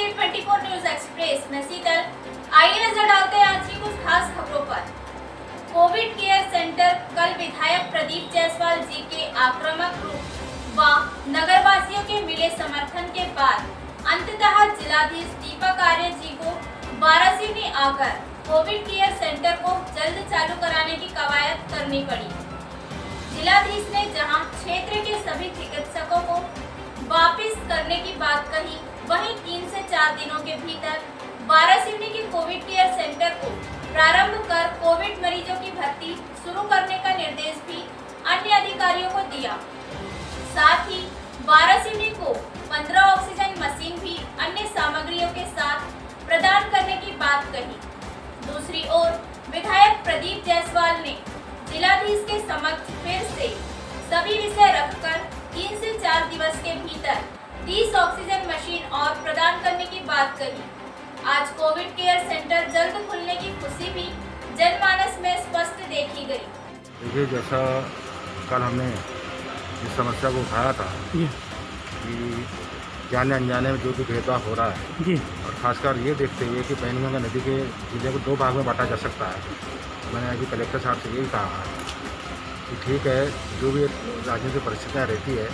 Express में शीतल आइए नज़र डालते हैं आज की कुछ खास खबरों पर। कोविड केयर सेंटर कल विधायक प्रदीप जायसवाल जी के आक्रामक रूप व नगरवासियों के मिले समर्थन के बाद अंततः जिलाधीश दीपक आर्य जी को वाराणसी में आकर कोविड केयर सेंटर को जल्द चालू कराने की कवायद करनी पड़ी। जिलाधीश ने जहाँ क्षेत्र के सभी चिकित्सकों को वापस करने की बात कही वहीं तीन से चार दिनों के भीतर वारासिवनी के कोविड केयर सेंटर को प्रारंभ कर कोविड मरीजों की भर्ती शुरू करने का निर्देश भी अन्य अधिकारियों को दिया। साथ ही वारासिवनी को 15 ऑक्सीजन मशीन भी अन्य सामग्रियों के साथ प्रदान करने की बात कही। दूसरी ओर विधायक प्रदीप जायसवाल ने जिलाधीश के समक्ष फिर से सभी विषय रखकर तीन से चार दिवस के भीतर 30 ऑक्सीजन मशीन और प्रदान करने की बात कही। आज कोविड केयर सेंटर जल्द खुलने की खुशी भी जनमानस में स्पष्ट देखी गई। देखिए जैसा कल हमने इस समस्या को उठाया था कि जाने अनजाने में जो भी भेदभाव हो रहा है जी। और खासकर ये देखते हुए कि पैनगंगा नदी के ज़िले को दो भाग में बांटा जा सकता है। मैंने अभी कलेक्टर साहब से यही कहा कि ठीक है जो भी राजनीतिक परिस्थितियाँ रहती है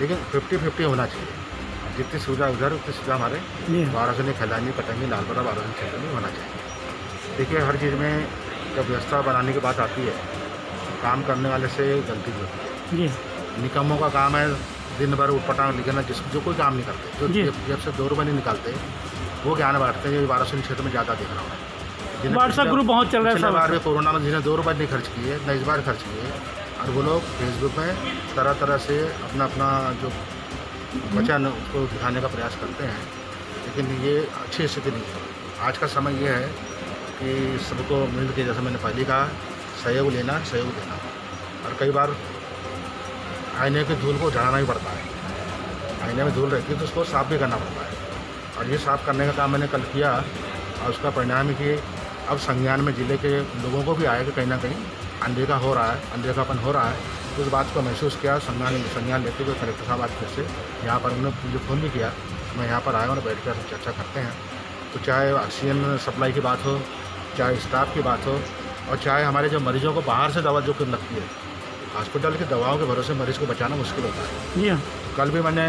लेकिन फिफ्टी फिफ्टी होना चाहिए। जितनी सुविधा उधर उतनी सुविधा हमारे वाराणसी खैलानी पटंगी लालबरा वाराणसी क्षेत्र में होना चाहिए। देखिए हर चीज़ में जब व्यवस्था बनाने की बात आती है काम करने वाले से गलती भी होती है। निकमों का काम है दिन भर उटपटांग लिखना जिस जो कोई काम नहीं करते जो जब से दो रुपये नहीं निकालते वो ज्ञान बांटते हैं ये वाराणसी क्षेत्र में ज़्यादा देख रहा हूँ व्हाट्सएप ग्रुप बहुत चल रहा है बार में कोरोना में जिन्हें दो रुपये नहीं खर्च किए न इस बार खर्च किए और वो लोग फेसबुक में तरह तरह से अपना अपना जो वचन उसको दिखाने का प्रयास करते हैं, लेकिन ये अच्छी स्थिति नहीं है। आज का समय ये है कि सबको मिल के जैसे मैंने पहले कहा, सहयोग लेना, सहयोग देना। और कई बार आईने की धूल को झाड़ना ही पड़ता है। आईने में धूल रहती है तो उसको साफ़ भी करना पड़ता है। और ये साफ़ करने का काम मैंने कल किया और उसका परिणाम है कि अब संज्ञान में ज़िले के लोगों को भी आया कि कहीं ना कहीं। अनदेखा हो रहा है अनदेखापन हो रहा है तो इस बात को महसूस किया संज्ञान संज्ञान लेते हुए कलेक्टर साहब आज फिर से यहाँ पर उन्होंने मुझे फ़ोन भी किया मैं यहाँ पर आया और बैठ कर चर्चा करते हैं। तो चाहे ऑक्सीजन सप्लाई की बात हो चाहे स्टाफ की बात हो और चाहे हमारे जो मरीजों को बाहर से दवा जो कि लगती है हॉस्पिटल की दवाओं के भरोसे मरीज़ को बचाना मुश्किल होता है। जी हाँ। कल भी मैंने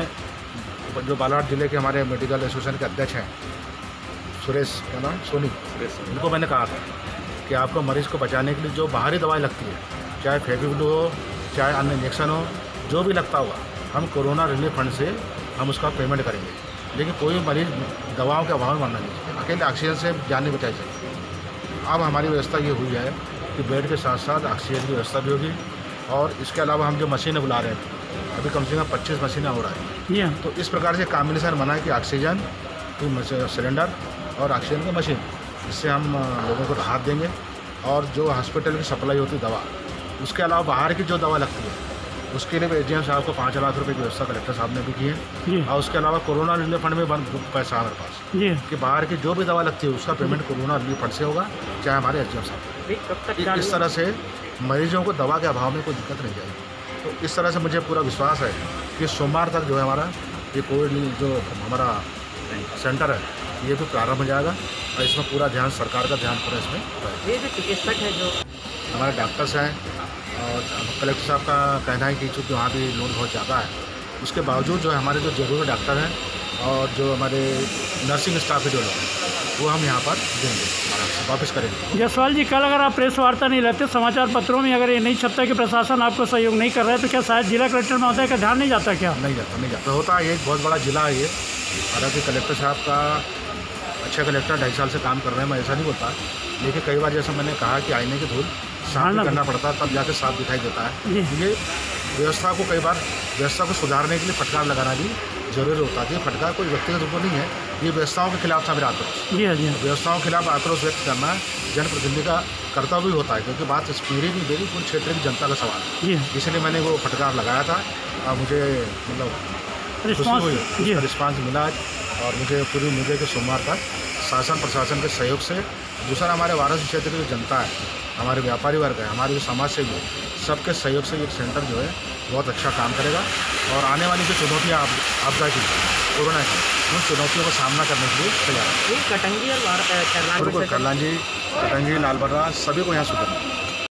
जो बालाघाट ज़िले के हमारे मेडिकल एसोसिएशन के अध्यक्ष हैं सुरेश क्या नाम? सोनी। उनको मैंने कहा था। कि आपको मरीज़ को बचाने के लिए जो बाहरी दवाई लगती है चाहे फेविग्लू हो चाहे अन्य इंजेक्शन हो जो भी लगता होगा हम कोरोना रिलीफ फंड से हम उसका पेमेंट करेंगे। लेकिन कोई मरीज़ दवाओं के अभाव में मरना नहीं चाहिए। अकेले ऑक्सीजन से जान नहीं बचाई सकती अब हमारी व्यवस्था ये हुई है कि बेड के साथ साथ ऑक्सीजन की व्यवस्था भी होगी और इसके अलावा हम जो मशीनें बुला रहे हैं अभी कम से कम पच्चीस मशीनें हो रही हैं। हाँ। तो इस प्रकार से कॉम्बिनेशन बना है कि ऑक्सीजन की सिलेंडर और ऑक्सीजन की मशीन। इससे हम लोगों को राहत देंगे और जो हॉस्पिटल की सप्लाई होती है दवा उसके अलावा बाहर की जो दवा लगती है उसके लिए भी एच साहब को पाँच लाख रुपए की व्यवस्था कलेक्टर साहब ने भी की है। और उसके अलावा कोरोना रिलीफ फंड में बंद पैसा है हमारे पास। कि बाहर की जो भी दवा लगती है उसका पेमेंट कोरोना रिलीफ फंड से होगा चाहे हमारे एच साहब। इस तरह से मरीजों को दवा के अभाव में कोई दिक्कत नहीं जाएगी तो इस तरह से मुझे पूरा विश्वास है कि सोमवार तक जो है हमारा ये कोविड जो हमारा सेंटर है ये भी प्रारंभ हो जाएगा और इसमें पूरा ध्यान सरकार का ध्यान पूरा इसमें ये जो चिकित्सक है जो। हमारे डॉक्टर्स हैं और कलेक्टर साहब का कहना है कि चूँकि वहाँ भी लोड बहुत ज़्यादा है उसके बावजूद जो है हमारे जो ज़रूरी डॉक्टर हैं और जो हमारे नर्सिंग स्टाफ है जो लोग हैं वो हम यहाँ पर देंगे वापस करेंगे। जसवाल जी कल अगर आप प्रेस वार्ता नहीं रहते समाचार पत्रों में अगर ये नहीं छपता कि प्रशासन आपको सहयोग नहीं कर रहा है तो क्या शायद जिला कलेक्टर महोदय का ध्यान नहीं जाता क्या? नहीं जाता नहीं जाता। होता है एक बहुत बड़ा जिला है ये। हालाँकि कलेक्टर साहब का अच्छे कलेक्टर ढाई साल से काम कर रहे हैं मैं ऐसा नहीं बोलता। लेकिन कई बार जैसा मैंने कहा कि आईने की धूल साफ़ करना पड़ता है तब जाके साफ़ दिखाई देता है। ये व्यवस्था को कई बार व्यवस्था को सुधारने के लिए फटकार लगाना भी ज़रूरी होता है। ये फटकार कोई व्यक्तिगत रूप में नहीं है ये व्यवस्थाओं के खिलाफ था मेरा आक्रोश हाँ हाँ। व्यवस्थाओं के खिलाफ आक्रोश व्यक्त करना जनप्रतिनिधि का कर्तव्य भी होता है क्योंकि बात मेरी नहीं मेरी पूरे क्षेत्र की जनता का सवाल है। हाँ। इसलिए मैंने वो फटकार लगाया था। और मुझे मतलब रिस्पॉन्स मिला और मुझे पूरी है कि सोमवार तक शासन प्रशासन के सहयोग से दूसरा हमारे वाराणसी क्षेत्र की जो जनता है हमारे व्यापारी वर्ग है हमारे जो समाज सेवी है सबके सहयोग से ये सेंटर जो है बहुत अच्छा काम करेगा। और आने वाली जो चुनौतियाँ आप आपदा की कोरोना की उन चुनौतियों का सामना करने के लिए तैयार है। कटंगी और बिल्कुल कल्याण जी कटंगी लालबर्रा सभी को यहाँ सुधरना